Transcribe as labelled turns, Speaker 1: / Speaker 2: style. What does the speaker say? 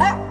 Speaker 1: Ah!